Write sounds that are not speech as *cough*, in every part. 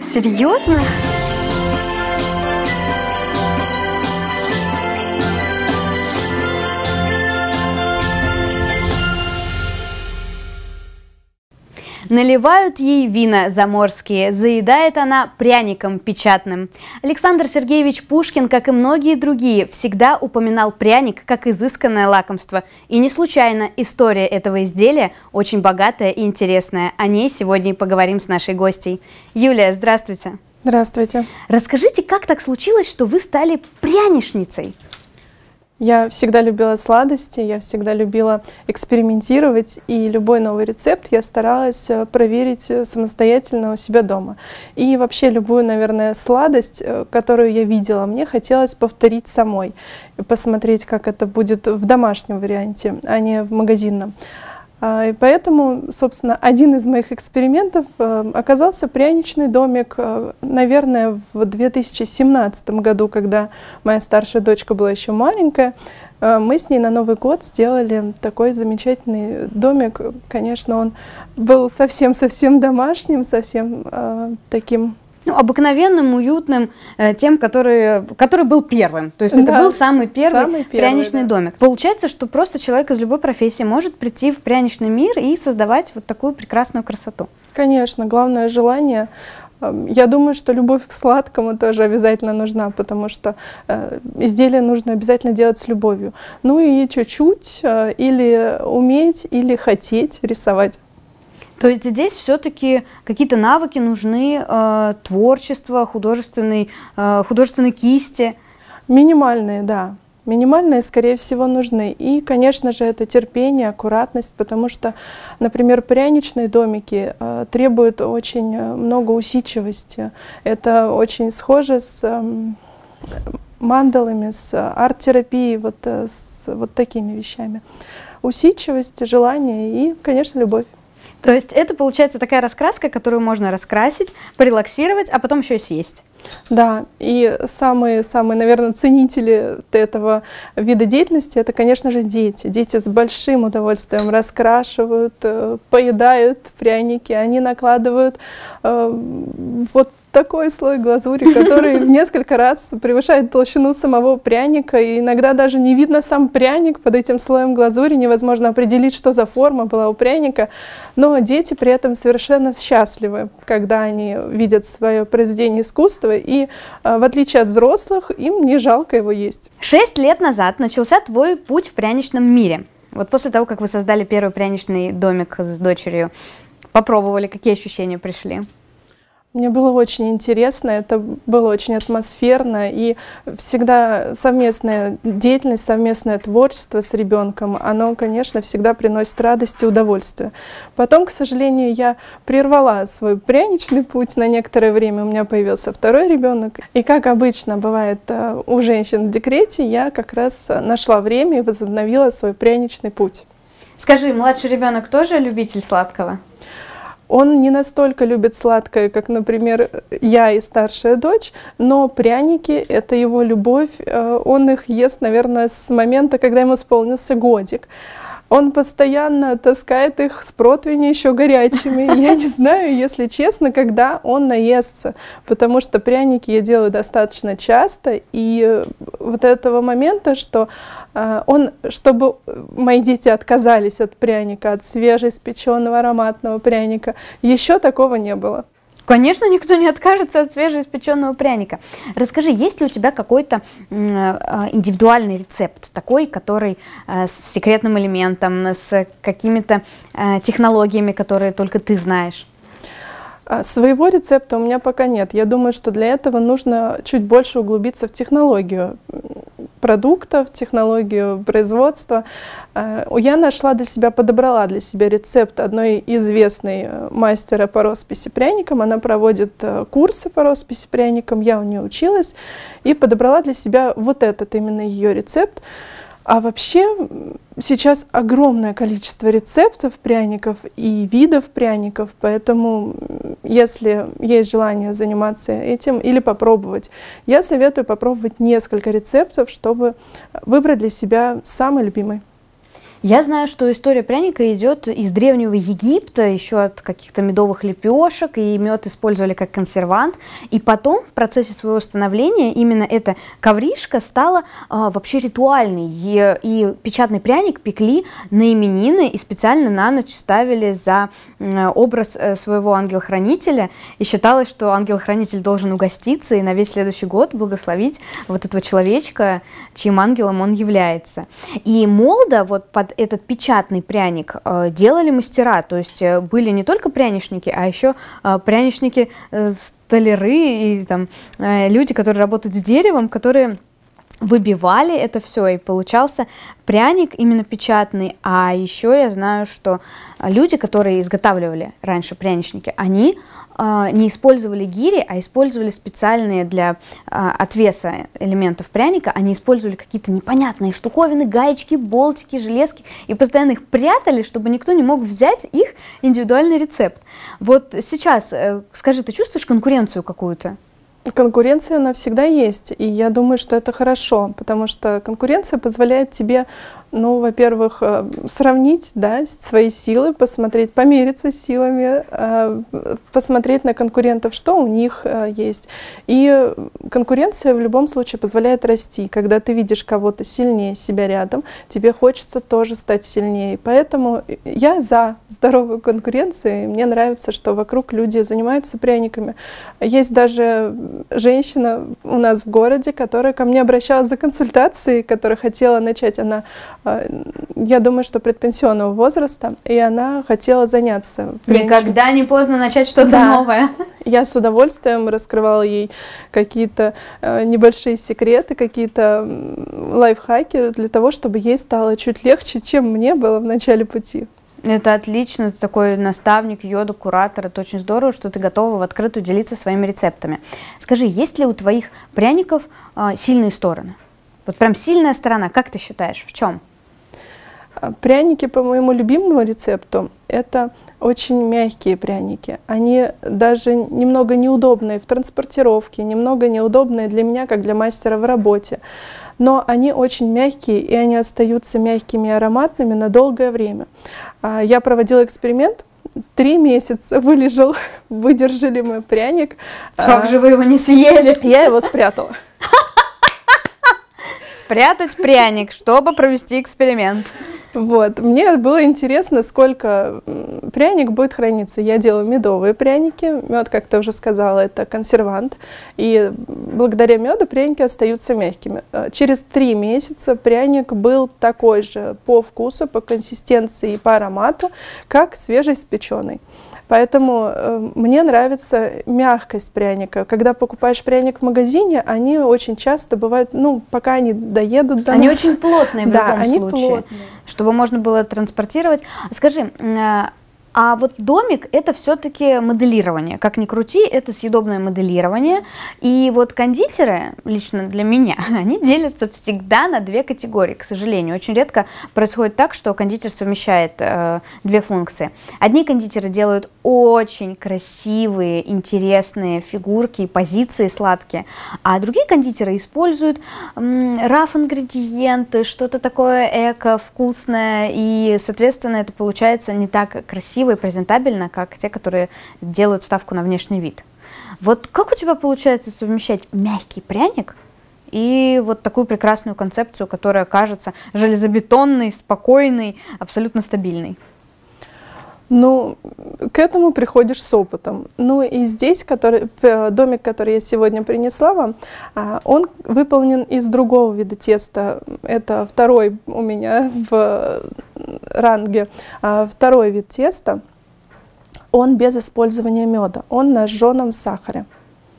Серьезно? Наливают ей вина заморские, заедает она пряником печатным. Александр Сергеевич Пушкин, как и многие другие, всегда упоминал пряник как изысканное лакомство. И не случайно история этого изделия очень богатая и интересная. О ней сегодня и поговорим с нашей гостьей. Юлия, здравствуйте. Здравствуйте. Расскажите, как так случилось, что вы стали пряничницей? Я всегда любила сладости, я всегда любила экспериментировать, и любой новый рецепт я старалась э, проверить э, самостоятельно у себя дома. И вообще любую, наверное, сладость, э, которую я видела, мне хотелось повторить самой, посмотреть, как это будет в домашнем варианте, а не в магазинном. А, и поэтому, собственно, один из моих экспериментов э, оказался пряничный домик, э, наверное, в 2017 году, когда моя старшая дочка была еще маленькая. Э, мы с ней на Новый год сделали такой замечательный домик. Конечно, он был совсем-совсем домашним, совсем таким ну, обыкновенным, уютным, э, тем, который, который был первым. То есть это да, был самый первый, самый первый пряничный да. домик. Получается, что просто человек из любой профессии может прийти в пряничный мир и создавать вот такую прекрасную красоту. Конечно, главное желание. Эм, я думаю, что любовь к сладкому тоже обязательно нужна, потому что э, изделие нужно обязательно делать с любовью. Ну и чуть-чуть э, или уметь, или хотеть рисовать. То есть здесь все-таки какие-то навыки нужны, э, творчество, художественной, э, художественной кисти? Минимальные, да. Минимальные, скорее всего, нужны. И, конечно же, это терпение, аккуратность, потому что, например, пряничные домики э, требуют очень э, много усидчивости. Это очень схоже с э, мандалами, с арт-терапией, вот, э, с вот такими вещами. Усидчивость, желание и, конечно, любовь. То есть это получается такая раскраска, которую можно раскрасить, порелаксировать, а потом еще и съесть. Да, и самые-самые, наверное, ценители этого вида деятельности, это, конечно же, дети. Дети с большим удовольствием раскрашивают, э, поедают пряники, они накладывают э, вот такой слой глазури, *laughs* который в несколько раз превышает толщину самого пряника, и иногда даже не видно сам пряник под этим слоем глазури, невозможно определить, что за форма была у пряника, но дети при этом совершенно счастливы, когда они видят свое произведение искусства, и а, в отличие от взрослых, им не жалко его есть. Шесть лет назад начался твой путь в пряничном мире. Вот после того, как вы создали первый пряничный домик с дочерью, попробовали, какие ощущения пришли? Мне было очень интересно, это было очень атмосферно, и всегда совместная деятельность, совместное творчество с ребенком, оно, конечно, всегда приносит радость и удовольствие. Потом, к сожалению, я прервала свой пряничный путь на некоторое время, у меня появился второй ребенок, и как обычно бывает э, у женщин в декрете, я как раз нашла время и возобновила свой пряничный путь. Скажи, младший ребенок тоже любитель сладкого? Он не настолько любит сладкое, как, например, я и старшая дочь, но пряники — это его любовь. Э, он их ест, наверное, с момента, когда ему исполнился годик. Он постоянно таскает их с противня еще горячими. Я не знаю, если честно, когда он наестся, потому что пряники я делаю достаточно часто, и вот этого момента, что э, он, чтобы мои дети отказались от пряника, от свежеиспеченного ароматного пряника, еще такого не было. Конечно, никто не откажется от свежеиспеченного пряника. Расскажи, есть ли у тебя какой-то э, индивидуальный рецепт, такой, который э, с секретным элементом, с какими-то э, технологиями, которые только ты знаешь? А, своего рецепта у меня пока нет. Я думаю, что для этого нужно чуть больше углубиться в технологию продуктов, технологию производства. А, я нашла для себя, подобрала для себя рецепт одной известной э, мастера по росписи пряникам. Она проводит э, курсы по росписи пряникам, я у нее училась, и подобрала для себя вот этот именно ее рецепт. А вообще сейчас огромное количество рецептов пряников и видов пряников, поэтому если есть желание заниматься этим или попробовать, я советую попробовать несколько рецептов, чтобы выбрать для себя самый любимый. Я знаю, что история пряника идет из древнего Египта, еще от каких-то медовых лепешек, и мед использовали как консервант. И потом, в процессе своего становления, именно эта ковришка стала а, вообще ритуальной. И, и печатный пряник пекли на именины и специально на ночь ставили за образ э, своего ангела-хранителя. И считалось, что ангел-хранитель должен угоститься и на весь следующий год благословить вот этого человечка, чьим ангелом он является. И молда вот под этот печатный пряник э, делали мастера, то есть э, были не только пряничники, а еще э, пряничники, столяры и там люди, которые работают с деревом, которые выбивали это все, и получался пряник именно печатный. А еще я знаю, что люди, которые изготавливали раньше пряничники, они не использовали гири, а использовали специальные для э, отвеса элементов пряника, они использовали какие-то непонятные штуковины, гаечки, болтики, железки, и постоянно их прятали, чтобы никто не мог взять их индивидуальный рецепт. Вот сейчас, э, скажи, ты чувствуешь конкуренцию какую-то? Конкуренция, она всегда есть, и я думаю, что это хорошо, потому что конкуренция позволяет тебе ну, во-первых, э, сравнить да, свои силы, посмотреть, помериться силами, э, посмотреть на конкурентов, что у них э, есть. И конкуренция в любом случае позволяет расти. Когда ты видишь кого-то сильнее себя рядом, тебе хочется тоже стать сильнее. Поэтому я за здоровую конкуренцию. Мне нравится, что вокруг люди занимаются пряниками. Есть даже женщина у нас в городе, которая ко мне обращалась за консультацией, которая хотела начать, она я думаю, что предпенсионного возраста, и она хотела заняться. Никогда не поздно начать что-то да. новое. *laughs* Я с удовольствием раскрывала ей какие-то э, небольшие секреты, какие-то лайфхаки для того, чтобы ей стало чуть легче, чем мне было в начале пути. Это отлично, ты такой наставник, йода, куратор. Это очень здорово, что ты готова в открытую делиться своими рецептами. Скажи, есть ли у твоих пряников э, сильные стороны? Вот прям сильная сторона, как ты считаешь, в чем? А, пряники по моему любимому рецепту – это очень мягкие пряники. Они даже немного неудобные в транспортировке, немного неудобные для меня, как для мастера в работе. Но они очень мягкие, и они остаются мягкими и ароматными на долгое время. А, я проводила эксперимент, три месяца вылежал, *laughs* выдержали мой пряник. Как а, же вы его не съели? Я его спрятала. *laughs* Спрятать пряник, чтобы провести эксперимент. Вот. Мне было интересно, сколько пряник будет храниться. Я делаю медовые пряники. Мед, как ты уже сказала, это консервант. И благодаря меду пряники остаются мягкими. Э, через три месяца пряник был такой же по вкусу, по консистенции и по аромату, как свежеиспеченный. Поэтому э, мне нравится мягкость пряника. Когда покупаешь пряник в магазине, они очень часто бывают, ну, пока они доедут до Они нас. очень плотные в да, любом они случае. Плотные. Чтобы можно было транспортировать. Скажи, а, вот домик это все-таки моделирование. Как ни крути, это съедобное моделирование. И вот кондитеры, лично для меня, *laughs* они делятся всегда на две категории, к сожалению. Очень редко происходит так, что кондитер совмещает э, две функции. Одни кондитеры делают очень красивые, интересные фигурки и позиции сладкие, а другие кондитеры используют раф ингредиенты, что-то такое эко, вкусное, и, соответственно, это получается не так красиво красиво и презентабельно, как те, которые делают ставку на внешний вид. Вот как у тебя получается совмещать мягкий пряник и вот такую прекрасную концепцию, которая кажется железобетонной, спокойной, абсолютно стабильной? Ну, к этому приходишь с опытом. Ну и здесь который, домик, который я сегодня принесла вам, а, он выполнен из другого вида теста. Это второй у меня в ранге. А, второй вид теста, он без использования меда, он на жженом сахаре.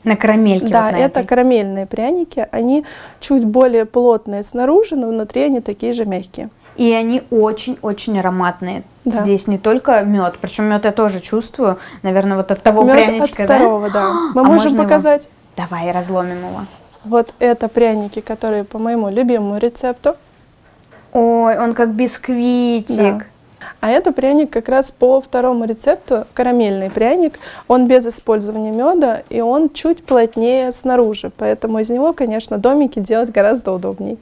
На карамельке. Да, вот на это этой. карамельные пряники. Они чуть более плотные снаружи, но внутри они такие же мягкие. И они очень-очень ароматные. Да. Здесь не только мед, причем мед я тоже чувствую, наверное, вот от того мед пряничка, от второго, да. да. Мы а можем показать. Его? Давай разломим его. Вот это пряники, которые по моему любимому рецепту. Ой, он как бисквитик. Да. А это пряник как раз по второму рецепту, карамельный пряник. Он без использования меда, и он чуть плотнее снаружи. Поэтому из него, конечно, домики делать гораздо удобнее.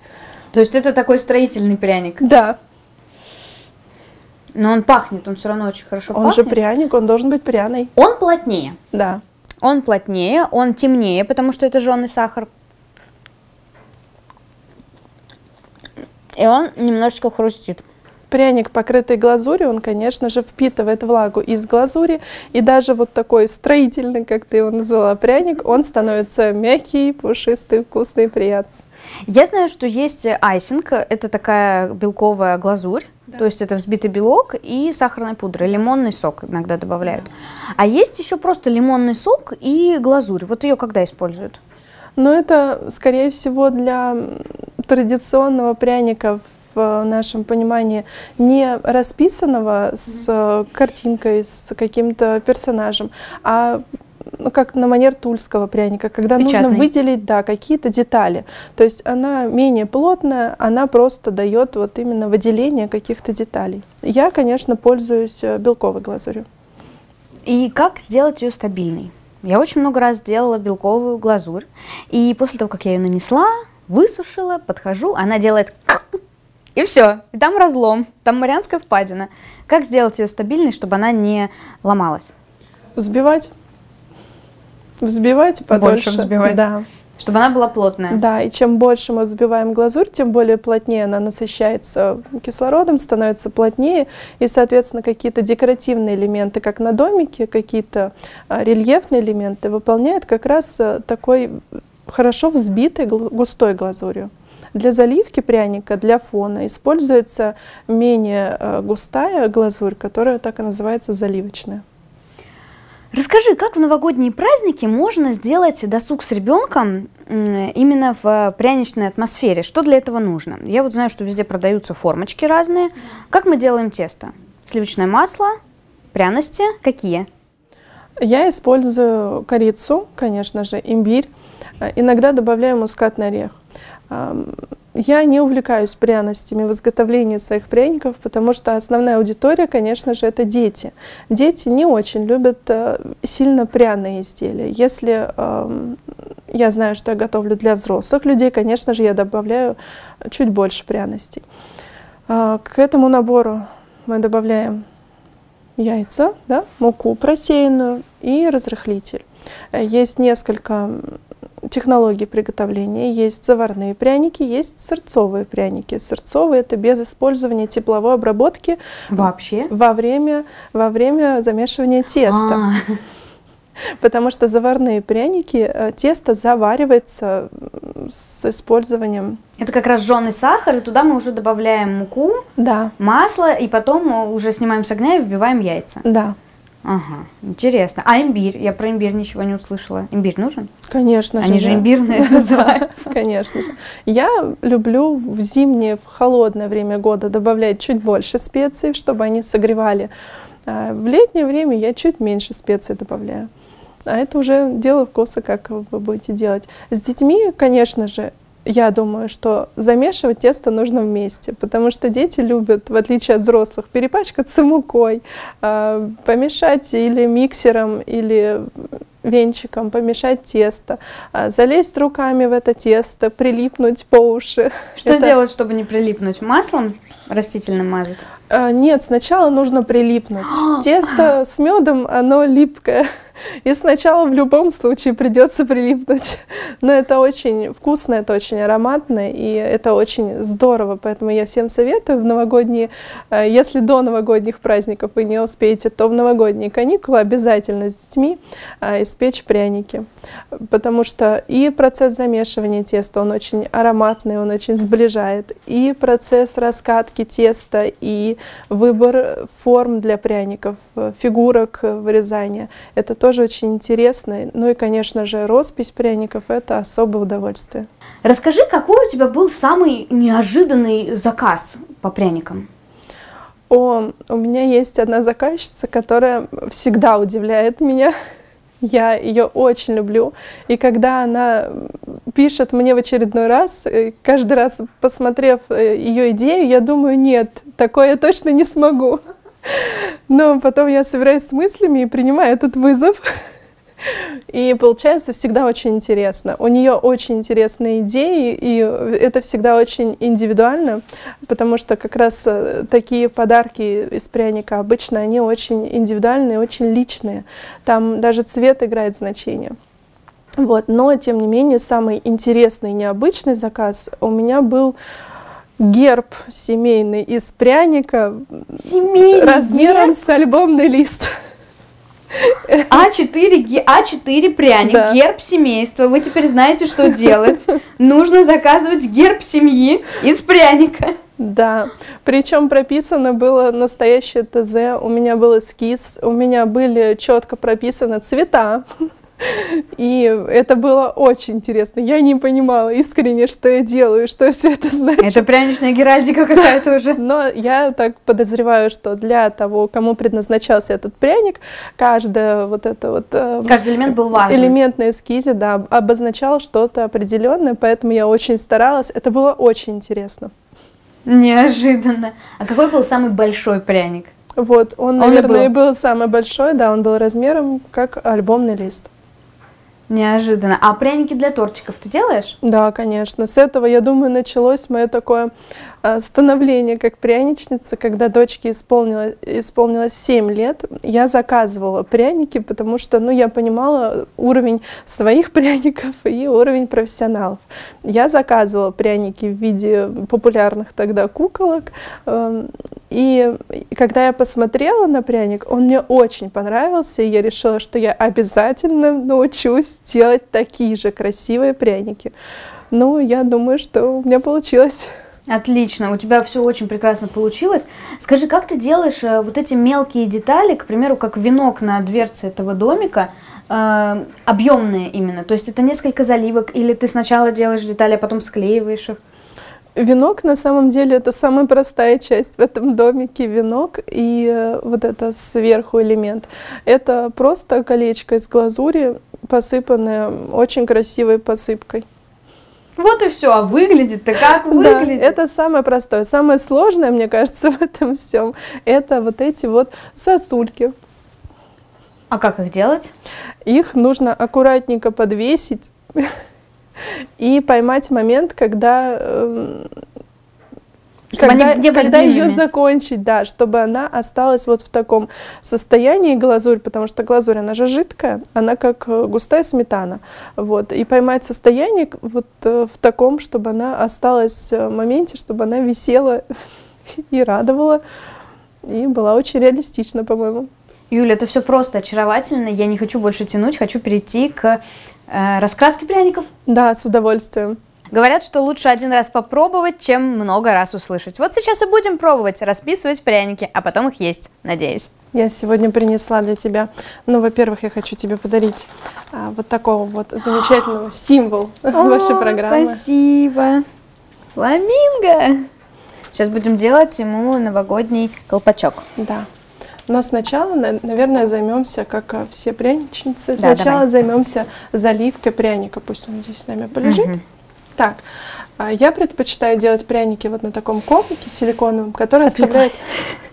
То есть это такой строительный пряник? Да. Но он пахнет, он все равно очень хорошо он пахнет. же пряник, он должен быть пряный. Он плотнее. Да. Он плотнее, он темнее, потому что это жженый сахар. И он немножечко хрустит. Пряник, покрытый глазурью, он, конечно же, впитывает влагу из глазури. И даже вот такой строительный, как ты его назвала, пряник, он становится мягкий, пушистый, вкусный приятный. Я знаю, что есть айсинг, это такая белковая глазурь, да. то есть это взбитый белок и сахарная пудра, лимонный сок иногда добавляют. Да. А есть еще просто лимонный сок и глазурь. Вот ее когда используют? Но это, скорее всего, для традиционного пряника в нашем понимании не расписанного с картинкой, с каким-то персонажем, а ну, как на манер тульского пряника, когда Печатный. нужно выделить да, какие-то детали. То есть она менее плотная, она просто дает вот именно выделение каких-то деталей. Я, конечно, пользуюсь э, белковой глазурью. И как сделать ее стабильной? Я очень много раз делала белковую глазурь, и после того, как я ее нанесла, высушила, подхожу, она делает *clears throat* и все, и там разлом, там Марианская впадина. Как сделать ее стабильной, чтобы она не ломалась? Взбивать. Взбивать подольше. Больше взбивать. Да. Чтобы она была плотная. Да, и чем больше мы взбиваем глазурь, тем более плотнее она насыщается кислородом, становится плотнее, и, соответственно, какие-то декоративные элементы, как на домике, какие-то а, рельефные элементы выполняют как раз а, такой хорошо взбитой густой глазурью. Для заливки пряника, для фона используется менее а, густая глазурь, которая так и называется заливочная. Расскажи, как в новогодние праздники можно сделать досуг с ребенком именно в пряничной атмосфере? Что для этого нужно? Я вот знаю, что везде продаются формочки разные. Как мы делаем тесто? Сливочное масло, пряности, какие? Я использую корицу, конечно же, имбирь. Иногда добавляю мускатный орех. Я не увлекаюсь пряностями в изготовлении своих пряников, потому что основная аудитория, конечно же, это дети. Дети не очень любят э, сильно пряные изделия. Если э, я знаю, что я готовлю для взрослых людей, конечно же, я добавляю чуть больше пряностей. Э, к этому набору мы добавляем яйца, да, муку просеянную и разрыхлитель. Э, есть несколько технологии приготовления. Есть заварные пряники, есть сырцовые пряники. Сырцовые это без использования тепловой обработки вообще во время, во время замешивания теста. А -а *laughs* -а. Потому что заварные пряники, э, тесто заваривается с использованием... Это как раз жженый сахар, и туда мы уже добавляем муку, да. масло, и потом уже снимаем с огня и вбиваем яйца. Да. Ага, интересно. А имбирь? Я про имбирь ничего не услышала. Имбирь нужен? Конечно же. Они же имбирные *laughs* называются. Конечно же. Я люблю в зимнее, в холодное время года добавлять чуть больше специй, чтобы они согревали. А в летнее время я чуть меньше специй добавляю. А это уже дело вкуса, как вы будете делать. С детьми, конечно же, я думаю, что замешивать тесто нужно вместе, потому что дети любят, в отличие от взрослых, перепачкаться мукой, э, помешать или миксером, или венчиком, помешать тесто, э, залезть руками в это тесто, прилипнуть по уши. Что это... делать, чтобы не прилипнуть? Маслом растительным мазать? Э, нет, сначала нужно прилипнуть. *gasps* Тесто с медом, оно липкое. И сначала в любом случае придется прилипнуть. Но это очень вкусно, это очень ароматно, и это очень здорово. Поэтому я всем советую в новогодние, э, если до новогодних праздников вы не успеете, то в новогодние каникулы обязательно с детьми э, испечь пряники. Потому что и процесс замешивания теста, он очень ароматный, он очень сближает. И процесс раскатки теста, и выбор форм для пряников, фигурок вырезания. Это то, тоже очень интересный. Ну и, конечно же, роспись пряников – это особое удовольствие. Расскажи, какой у тебя был самый неожиданный заказ по пряникам? О, у меня есть одна заказчица, которая всегда удивляет меня. *laughs* Я ее очень люблю. И когда она пишет мне в очередной раз, э, каждый раз посмотрев э, ее идею, я думаю, нет, такое я точно не смогу. *laughs* Но потом я собираюсь с мыслями и принимаю этот вызов. И получается всегда очень интересно. У нее очень интересные идеи, и это всегда очень индивидуально, потому что как раз э, такие подарки из пряника обычно они очень индивидуальные, очень личные. Там даже цвет играет значение. Вот. Но, тем не менее, самый интересный, необычный заказ у меня был герб семейный из пряника семейный размером герб? с альбомный лист. А4, А4 пряник, да. герб семейства. Вы теперь знаете, что делать. Нужно заказывать герб семьи из пряника. Да, причем прописано было настоящее ТЗ, у меня был эскиз, у меня были четко прописаны цвета. *laughs* И это было очень интересно. Я не понимала искренне, что я делаю, что все это значит. Это пряничная геральдика *laughs* какая-то уже. Но я так подозреваю, что для того, кому предназначался этот пряник, каждый вот это вот... Э, каждый элемент был важен. Элемент на эскизе, да, обозначал что-то определенное, поэтому я очень старалась. Это было очень интересно. Неожиданно. А какой был самый большой пряник? Вот, он, он наверное, был... был самый большой, да, он был размером как альбомный лист. Неожиданно. А пряники для тортиков ты делаешь? Да, конечно. С этого, я думаю, началось мое такое становление как пряничница, когда дочке исполнилось, исполнилось 7 лет, я заказывала пряники, потому что ну, я понимала уровень своих *laughs* пряников и уровень профессионалов. Я заказывала пряники в виде популярных тогда куколок, эм, и когда я посмотрела на пряник, он мне очень понравился, и я решила, что я обязательно научусь делать такие же красивые пряники. Ну, я думаю, что у меня получилось. Отлично, у тебя все очень прекрасно получилось. Скажи, как ты делаешь э, вот эти мелкие детали, к примеру, как венок на дверце этого домика, э, объемные именно? То есть это несколько заливок, или ты сначала делаешь детали, а потом склеиваешь их? Венок на самом деле это самая простая часть в этом домике. Венок и э, вот это сверху элемент. Это просто колечко из глазури, посыпанное очень красивой посыпкой. Вот и все. А выглядит-то как выглядит? Да, это самое простое. Самое сложное, мне кажется, *laughs* в этом всем, это вот эти вот сосульки. А как их делать? Их нужно аккуратненько подвесить *laughs* и поймать момент, когда эм, чтобы когда, они не были когда ее закончить, да, чтобы она осталась вот в таком состоянии глазурь, потому что глазурь, она же жидкая, она как э, густая сметана, вот, и поймать состояние вот э, в таком, чтобы она осталась в моменте, чтобы она висела *laughs* и радовала, и была очень реалистична, по-моему. Юля, это все просто очаровательно, я не хочу больше тянуть, хочу перейти к э, раскраске пряников. Да, с удовольствием. Говорят, что лучше один раз попробовать, чем много раз услышать. Вот сейчас и будем пробовать расписывать пряники, а потом их есть, надеюсь. Я сегодня принесла для тебя, ну, во-первых, я хочу тебе подарить а, вот такого вот замечательного *gasps* символ вашей программы. Спасибо. Фламинго. Сейчас будем делать ему новогодний колпачок. Да. Но сначала, наверное, займемся, как а, все пряничницы, да, сначала давай. займемся заливкой пряника. Пусть он здесь с нами полежит. Угу. Так, я предпочитаю делать пряники вот на таком коврике силиконовом, который оставляет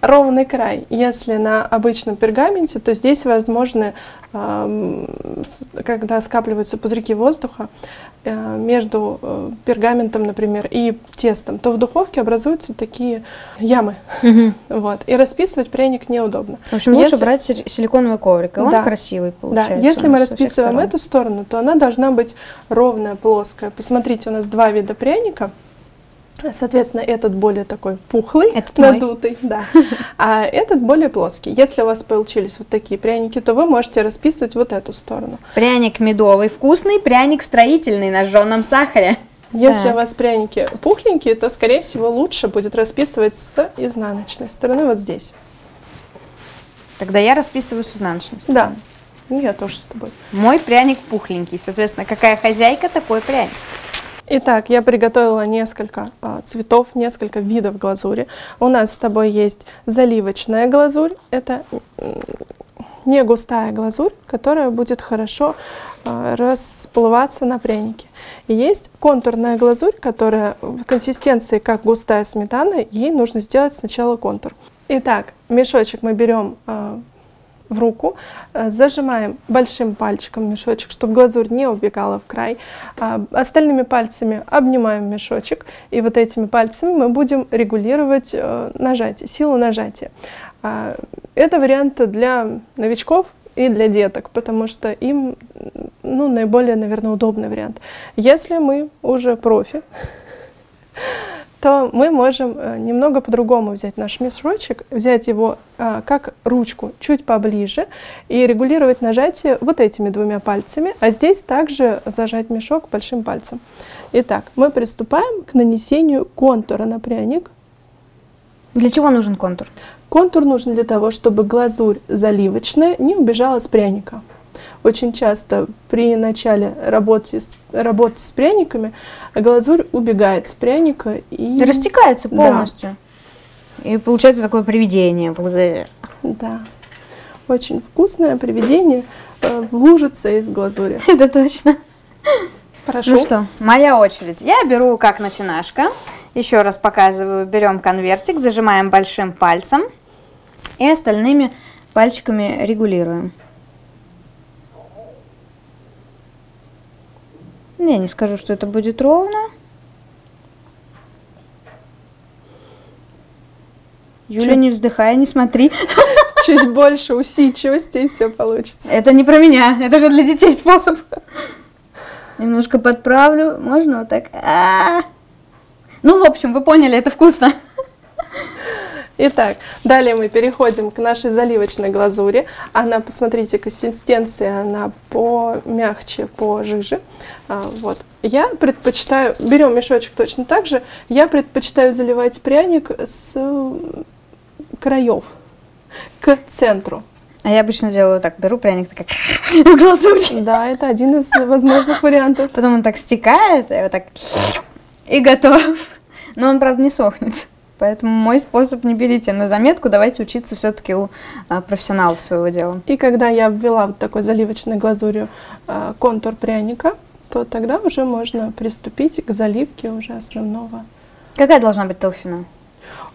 ровный край. Если на обычном пергаменте, то здесь возможны, когда скапливаются пузырьки воздуха э, между э, пергаментом, например, и тестом, то в духовке образуются такие ямы. Угу. *laughs* Вот. И расписывать пряник неудобно. В общем, лучше брать силиконовый коврик, и он да. красивый получается. Да, если мы расписываем эту сторону, то она должна быть ровная, плоская. Посмотрите, у нас два вида пряника. Соответственно, этот более такой пухлый, этот надутый, мой. да, а этот более плоский. Если у вас получились вот такие пряники, то вы можете расписывать вот эту сторону. Пряник медовый вкусный, пряник строительный на жженом сахаре. Если так. у вас пряники пухленькие, то, скорее всего, лучше будет расписывать с изнаночной стороны, вот здесь. Тогда я расписываю с изнаночной стороны. Да, ну я тоже с тобой. Мой пряник пухленький, соответственно, какая хозяйка, такой пряник. Итак, я приготовила несколько а, цветов, несколько видов глазури. У нас с тобой есть заливочная глазурь. Это не густая глазурь, которая будет хорошо а, расплываться на прянике. Есть контурная глазурь, которая в консистенции как густая сметана, ей нужно сделать сначала контур. Итак, мешочек мы берем а, в руку, э, зажимаем большим пальчиком мешочек, чтобы глазурь не убегала в край. А, остальными пальцами обнимаем мешочек, и вот этими пальцами мы будем регулировать э, нажатие, силу нажатия. А, это вариант для новичков, и для деток, потому что им ну, наиболее, наверное, удобный вариант. Если мы уже профи, *laughs* то мы можем э, немного по-другому взять наш мешочек, взять его а, как ручку чуть поближе и регулировать нажатие вот этими двумя пальцами, а здесь также зажать мешок большим пальцем. Итак, мы приступаем к нанесению контура на пряник. Для чего нужен контур? Контур нужен для того, чтобы глазурь заливочная не убежала с пряника. Очень часто при начале работы с, работы с пряниками глазурь убегает с пряника и... Растекается полностью. Да. И получается такое привидение. Да. Очень вкусное привидение э, лужица из глазури. *laughs* Это точно. Прошу. Ну что, моя очередь. Я беру как начинашка. Еще раз показываю. Берем конвертик, зажимаем большим пальцем и остальными пальчиками регулируем. Я не скажу, что это будет ровно. Юля, не вздыхай, не смотри. *laughs* Чуть больше усидчивости, и все получится. Это не про меня, это же для детей способ. Немножко подправлю, можно вот так. А -а -а. Ну, в общем, вы поняли, это вкусно. Итак, далее мы переходим к нашей заливочной глазури. Она, посмотрите, консистенция, она помягче, пожиже. А, вот. Я предпочитаю, берем мешочек точно так же, я предпочитаю заливать пряник с краев к центру. А я обычно делаю так, беру пряник так *laughs* в глазурь. Да, это один из возможных вариантов. Потом он так стекает, и вот так и готов. Но он, правда, не сохнет. Поэтому мой способ не берите на заметку, давайте учиться все-таки у а, профессионалов своего дела. И когда я ввела вот такой заливочной глазурью а, контур пряника, то тогда уже можно приступить к заливке уже основного. Какая должна быть толщина?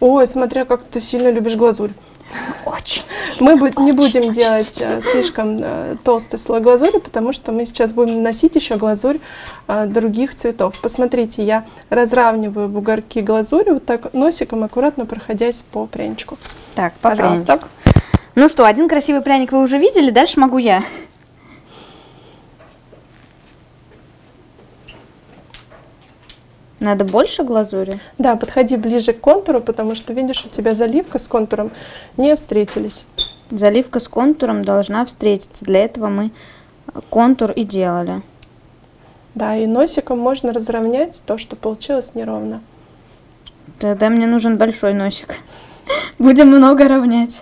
Ой, смотря как ты сильно любишь глазурь. Очень Мы не будем делать э, слишком э, толстый слой глазури, потому что мы сейчас будем наносить еще глазурь э, других цветов. Посмотрите, я разравниваю бугорки глазури вот так носиком, аккуратно проходясь по пряничку. Так, пожалуйста. Ну что, один красивый пряник вы уже видели, дальше могу я. Надо больше глазури? Да, подходи ближе к контуру, потому что видишь, у тебя заливка с контуром не встретились. Заливка с контуром должна встретиться. Для этого мы контур и делали. Да, и носиком можно разровнять то, что получилось неровно. Тогда мне нужен большой носик. *laughs* Будем много равнять.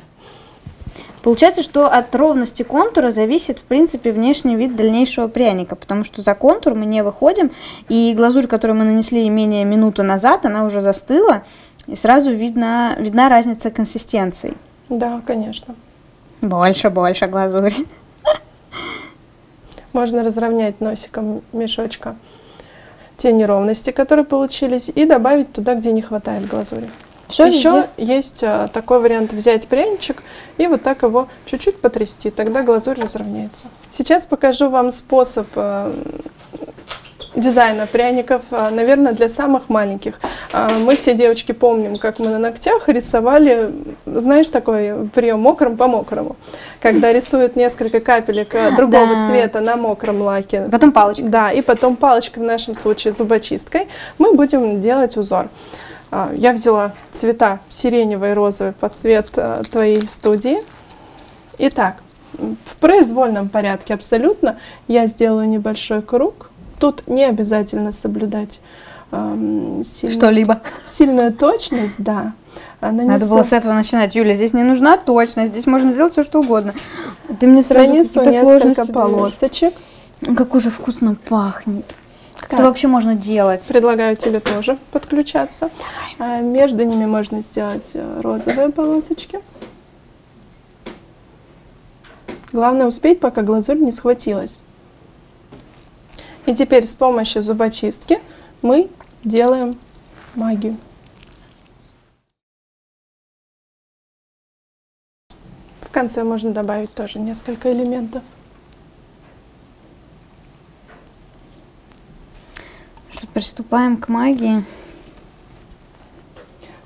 Получается, что от ровности контура зависит, в принципе, внешний вид дальнейшего пряника, потому что за контур мы не выходим, и глазурь, которую мы нанесли менее минуты назад, она уже застыла, и сразу видно, видна разница консистенций. Да, конечно. Больше, больше глазури. Можно разровнять носиком мешочка те неровности, которые получились, и добавить туда, где не хватает глазури. Все Еще везде. есть а, такой вариант взять пряничек и вот так его чуть-чуть потрясти, тогда глазурь разровняется. Сейчас покажу вам способ а, дизайна пряников, а, наверное, для самых маленьких. Мы все девочки помним, как мы на ногтях рисовали, знаешь, такой прием мокрым по мокрому, когда рисуют несколько капелек другого да. цвета на мокром лаке. Потом палочкой. Да, и потом палочкой, в нашем случае зубочисткой, мы будем делать узор. А, я взяла цвета сиреневый и розовый под цвет а, твоей студии. Итак, в произвольном порядке абсолютно я сделаю небольшой круг. Тут не обязательно соблюдать эм, сильно, что-либо. Сильную точность, да. Нанесу... Надо было с этого начинать, Юля. Здесь не нужна точность, здесь можно сделать все что угодно. Ты мне сразу Нанесу несколько полосочек. Как уже вкусно пахнет. Как это вообще можно делать? Предлагаю тебе тоже подключаться. Давай. Между ними можно сделать э, розовые полосочки. Главное успеть, пока глазурь не схватилась. И теперь с помощью зубочистки мы делаем магию. конце можно добавить тоже несколько элементов. Что, приступаем к магии.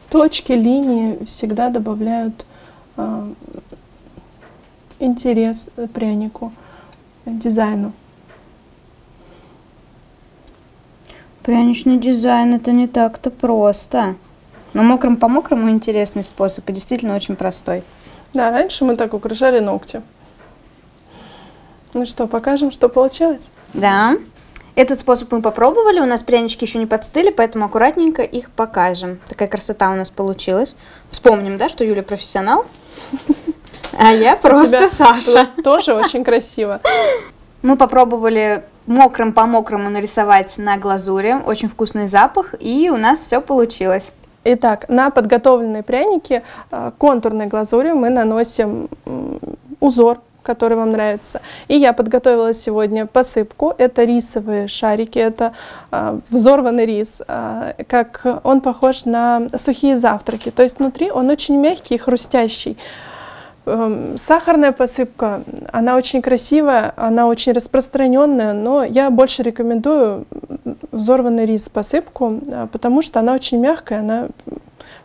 Точки, линии всегда добавляют э, интерес прянику, дизайну. Пряничный дизайн это не так-то просто. Но мокрым по мокрому интересный способ и действительно очень простой. Да, раньше мы так украшали ногти. Ну что, покажем, что получилось? Да. Этот способ мы попробовали, у нас прянички еще не подстыли, поэтому аккуратненько их покажем. Такая красота у нас получилась. Вспомним, да, что Юля профессионал, а я просто Саша. Тоже очень красиво. Мы попробовали мокрым по мокрому нарисовать на глазури, очень вкусный запах, и у нас все получилось. Итак, на подготовленные пряники э, контурной глазурью мы наносим узор, который вам нравится. И я подготовила сегодня посыпку. Это рисовые шарики, это э, взорванный рис. Э, как он похож на сухие завтраки. То есть внутри он очень мягкий и хрустящий. Эм, сахарная посыпка, она очень красивая, она очень распространенная, но я больше рекомендую взорванный рис посыпку, э, потому что она очень мягкая, она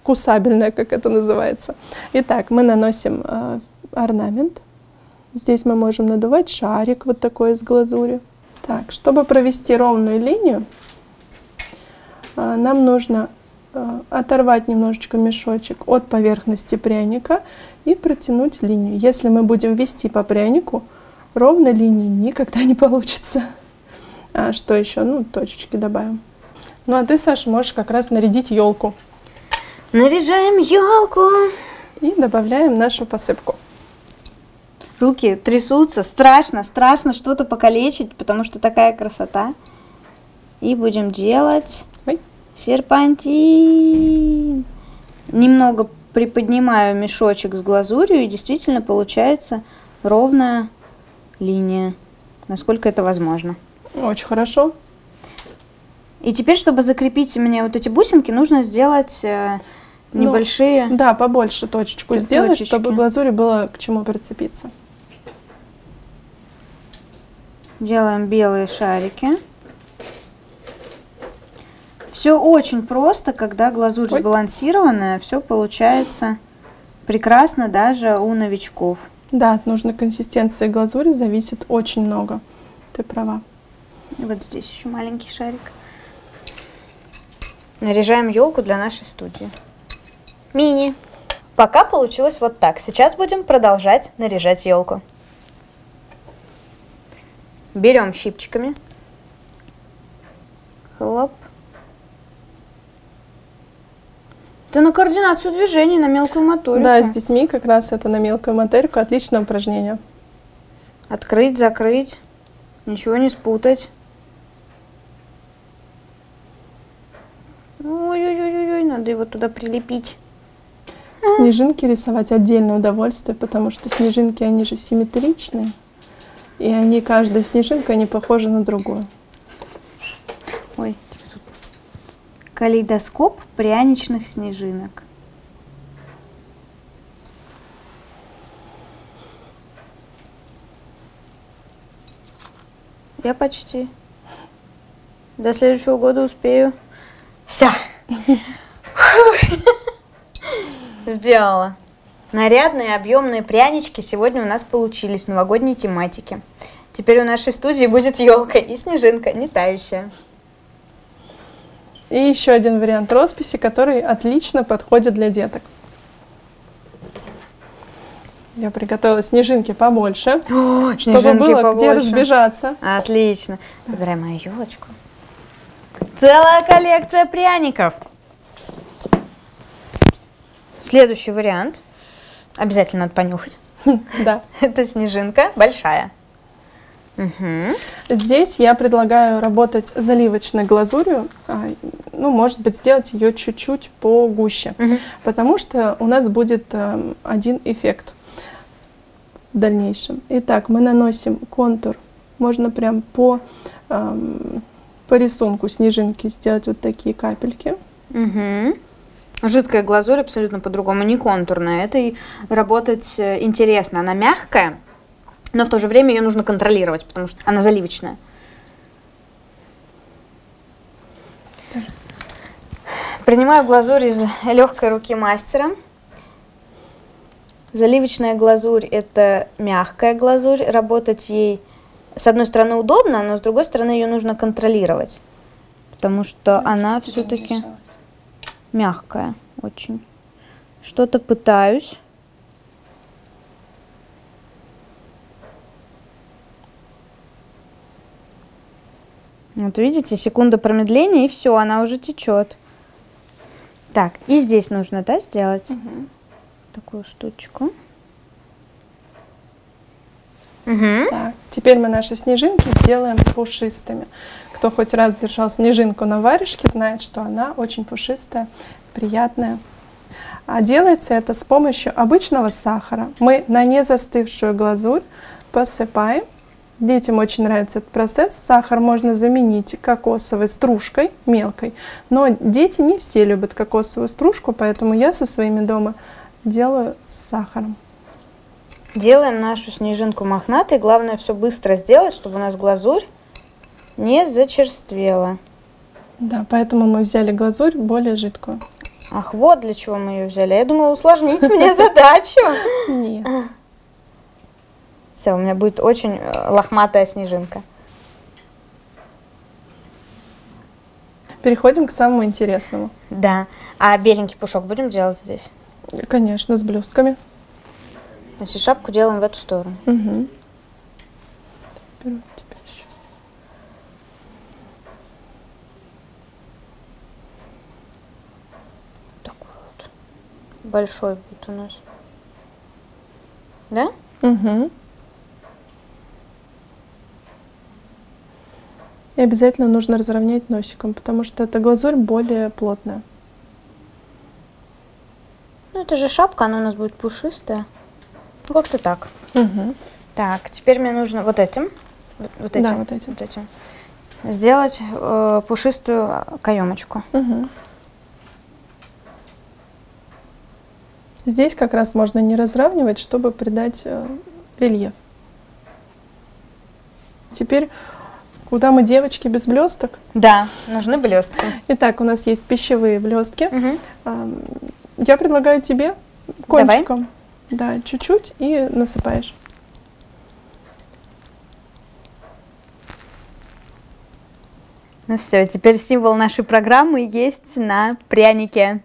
кусабельная, как это называется. Итак, мы наносим орнамент. Здесь мы можем надувать шарик вот такой из глазури. Так, чтобы провести ровную линию, э, нам нужно Э, оторвать немножечко мешочек от поверхности пряника и протянуть линию. Если мы будем вести по прянику, ровной линии никогда не получится. А что еще? Ну, точечки добавим. Ну, а ты, Саша, можешь как раз нарядить елку. Наряжаем елку. И добавляем нашу посыпку. Руки трясутся, страшно, страшно что-то покалечить, потому что такая красота. И будем делать Серпантин. Немного приподнимаю мешочек с глазурью, и действительно получается ровная линия, насколько это возможно. Очень хорошо. И теперь, чтобы закрепить мне вот эти бусинки, нужно сделать э, ну, небольшие... Ну, да, побольше точечку точечки. сделать, чтобы глазури было к чему прицепиться. Делаем белые шарики. Все очень просто, когда глазурь Ой. сбалансированная, все получается прекрасно даже у новичков. Да, от нужной консистенции глазури зависит очень много. Ты права. И вот здесь еще маленький шарик. Наряжаем елку для нашей студии. Мини. Пока получилось вот так. Сейчас будем продолжать наряжать елку. Берем щипчиками. Хлоп. Это на координацию движений, на мелкую моторику. Да, с детьми как раз это на мелкую моторику. Отличное упражнение. Открыть, закрыть, ничего не спутать. Ой-ой-ой, надо его туда прилепить. Снежинки рисовать отдельное удовольствие, потому что снежинки, они же симметричные. И они, каждая снежинка, они похожи на другую. Ой, Калейдоскоп пряничных снежинок. Я почти. До следующего года успею. Все. *laughs* Сделала. Нарядные объемные прянички сегодня у нас получились в новогодней тематике. Теперь у нашей студии будет елка и снежинка, не тающая. И еще один вариант росписи, который отлично подходит для деток. Я приготовила снежинки побольше, О, чтобы было побольше. где разбежаться. Отлично. Забираем мою елочку. Целая коллекция пряников. Следующий вариант. Обязательно надо понюхать. *laughs* Да. *laughs* Это снежинка большая. Угу. Здесь я предлагаю работать заливочной глазурью, а, ну, может быть, сделать ее чуть-чуть погуще, угу. потому что у нас будет э, один эффект в дальнейшем. Итак, мы наносим контур, можно прям по, э, по рисунку снежинки сделать вот такие капельки. Угу. Жидкая глазурь абсолютно по-другому, не контурная. Это и работать э, интересно. Она мягкая, но в то же время ее нужно контролировать, потому что она заливочная. Принимаю глазурь из легкой руки мастера. Заливочная глазурь – это мягкая глазурь. Работать ей, с одной стороны, удобно, но с другой стороны, ее нужно контролировать. Потому что она все-таки мягкая очень. Что-то пытаюсь. Вот видите, секунда промедления, и все, она уже течет. Так, и здесь нужно, да, сделать угу. такую штучку. Угу. Так, теперь мы наши снежинки сделаем пушистыми. Кто хоть раз держал снежинку на варежке, знает, что она очень пушистая, приятная. А делается это с помощью обычного сахара. Мы на незастывшую глазурь посыпаем Детям очень нравится этот процесс. Сахар можно заменить кокосовой стружкой мелкой, но дети не все любят кокосовую стружку, поэтому я со своими дома делаю с сахаром. Делаем нашу снежинку мохнатой. Главное все быстро сделать, чтобы у нас глазурь не зачерствела. Да, поэтому мы взяли глазурь более жидкую. Ах, вот для чего мы ее взяли. Я думала усложнить мне *laughs* задачу. Нет. Все, у меня будет очень э, лохматая снежинка. Переходим к самому интересному. Да. А беленький пушок будем делать здесь? Конечно, с блестками. Значит, шапку делаем в эту сторону. Угу. Такой вот. Большой будет у нас. Да? Угу. И обязательно нужно разровнять носиком, потому что эта глазурь более плотная. Ну, это же шапка, она у нас будет пушистая. Ну, как-то так. Угу. Так, теперь мне нужно вот этим, вот, этим, да, вот этим, вот этим сделать э, пушистую каемочку. Угу. Здесь как раз можно не разравнивать, чтобы придать э, рельеф. Теперь Куда мы девочки без блесток? Да, нужны блестки. Итак, у нас есть пищевые блестки. Угу. Я предлагаю тебе кончиком. Давай. Да, чуть-чуть и насыпаешь. Ну все, теперь символ нашей программы есть на прянике.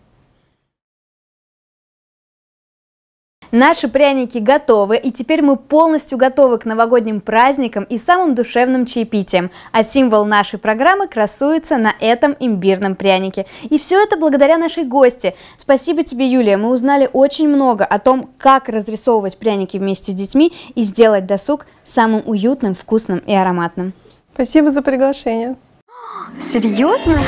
Наши пряники готовы, и теперь мы полностью готовы к новогодним праздникам и самым душевным чаепитиям, а символ нашей программы красуется на этом имбирном прянике. И все это благодаря нашей гости. Спасибо тебе, Юлия, мы узнали очень много о том, как разрисовывать пряники вместе с детьми и сделать досуг самым уютным, вкусным и ароматным. Спасибо за приглашение. Серьезно?